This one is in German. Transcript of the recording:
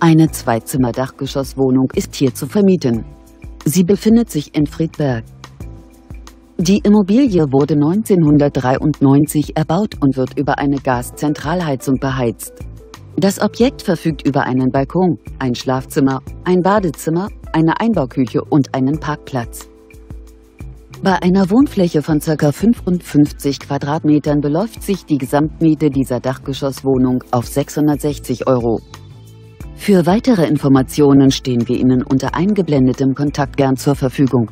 Eine Zweizimmer-Dachgeschosswohnung ist hier zu vermieten. Sie befindet sich in Friedberg. Die Immobilie wurde 1993 erbaut und wird über eine Gaszentralheizung beheizt. Das Objekt verfügt über einen Balkon, ein Schlafzimmer, ein Badezimmer, eine Einbauküche und einen Parkplatz. Bei einer Wohnfläche von ca. 55 Quadratmetern beläuft sich die Gesamtmiete dieser Dachgeschosswohnung auf 660 Euro. Für weitere Informationen stehen wir Ihnen unter eingeblendetem Kontakt gern zur Verfügung.